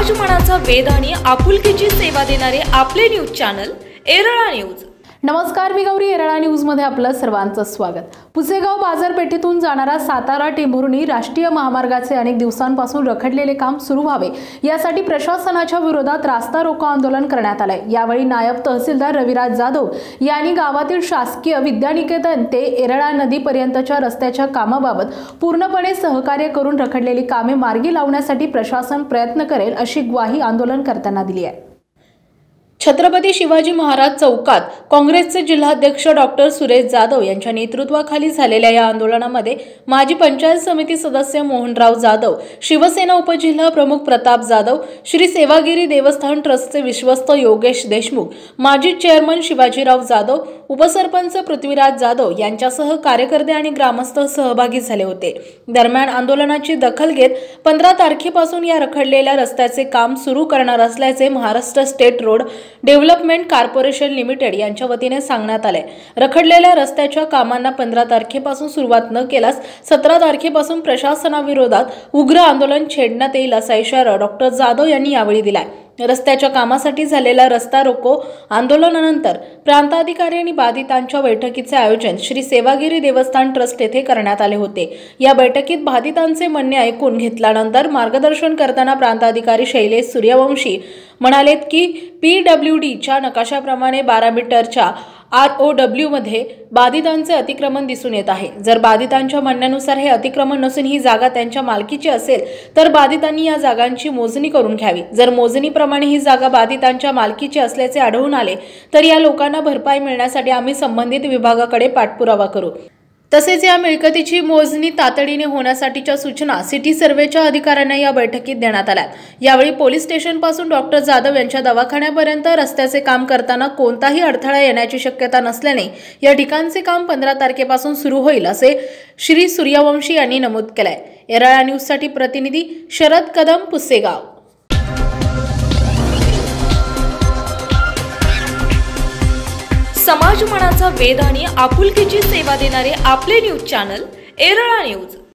समाजमनाचा वेध आणि आपुलकीची सेवा देणारे आपले न्यूज चॅनल एरळा न्यूज नमस्कार मी गौरी एरळा न्यूजमध्ये आपलं सर्वांचं स्वागत. पुसेगाव बाजारपेठेतून जाणारा सातारा टेंभुर्णी राष्ट्रीय महामार्गाचे अनेक दिवसांपासून रखडलेले काम सुरू व्हावे. यासाठी प्रशासनाच्या विरोधात रास्ता रोको आंदोलन करण्यात आलंय. यावेळी नायब तहसीलदार रविराज जाधव यांनी गावातील शासकीय विद्यानिकेतन ते एरळा नदीपर्यंतच्या रस्त्याच्या कामाबाबत पूर्णपणे सहकार्य करून रखडलेली कामे मार्गी लावण्यासाठी प्रशासन प्रयत्न करेल अशी ग्वाही आंदोलनकर्त्यांना दिली आहे. छत्रपती शिवाजी महाराज चौकात काँग्रेसचे जिल्हाध्यक्ष डॉक्टर सुरेश जाधव यांच्या नेतृत्वाखाली झालेल्या या आंदोलनामध्ये माजी पंचायत समिती सदस्य मोहनराव जाधव शिवसेना उपजिल्हा प्रमुख प्रताप जाधव श्री सेवागिरी देवस्थान ट्रस्टचे विश्वस्त योगेश देशमुख माजी चेअरमन शिवाजीराव जाधव उपसरपंच पृथ्वीराज जाधव यांच्यासह कार्यकर्ते आणि ग्रामस्थ सहभागी झाले होते. दरम्यान आंदोलनाची दखल घेत पंधरा तारखेपासून या रखडलेल्या रस्त्याचे काम सुरू करणार असल्याचे Maharashtra state road development corporation limited यांच्या वतीने सांगण्यात आले. रखडलेल्या रस्त्याच्या कामांना पंधरा तारखेपासून सुरुवात न केल्यास सतरा तारखेपासून प्रशासनाविरोधात उग्र आंदोलन छेडण्यात येईल असा इशारा डॉक्टर जाधव यांनी यावेळी दिलाय. रस्त्याच्या कामासाठी झालेला रस्ता रोको आंदोलनानंतर प्रांताधिकारी आणि बाधितांच्या बैठकीचे आयोजन श्री सेवागिरी देवस्थान ट्रस्ट येथे करण्यात आले होते. या बैठकीत बाधितांचे म्हणणे ऐकून घेतल्यानंतर मार्गदर्शन करताना प्रांताधिकारी शैलेश सूर्यवंशी म्हणालेत की पी डब्ल्यू डीच्या नकाशाप्रमाणे बारा मीटरच्या आर ओ डब्ल्यूमध्ये बाधितांचे अतिक्रमण दिसून येत आहे. जर बाधितांच्या म्हणण्यानुसार हे अतिक्रमण नसून ही जागा त्यांच्या मालकीची असेल तर बाधितांनी या जागांची मोजणी करून घ्यावी. जर मोजणीप्रमाणे ही जागा बाधितांच्या मालकीची असल्याचे आढळून आले तर या लोकांना भरपाई मिळण्यासाठी आम्ही संबंधित विभागाकडे पाठपुरावा करू. तसेच या मिळकतीची मोजणी तातडीने होण्यासाठीच्या सूचना सिटी सर्वेच्या अधिकाऱ्यांना या बैठकीत देण्यात आल्या. यावेळी पोलीस स्टेशनपासून डॉक्टर जाधव यांच्या दवाखान्यापर्यंत रस्त्याचे काम करताना कोणताही अडथळा येण्याची शक्यता नसल्याने या ठिकाणचे काम पंधरा तारखेपासून सुरू होईल असे श्री सूर्यवंशी यांनी नमूद केलंय. एराळा न्यूजसाठी प्रतिनिधी शरद कदम पुसेगाव. समाजमनाचा वेध आणि आपुलकीची सेवा देणारे आपले न्यूज चॅनल एरळा न्यूज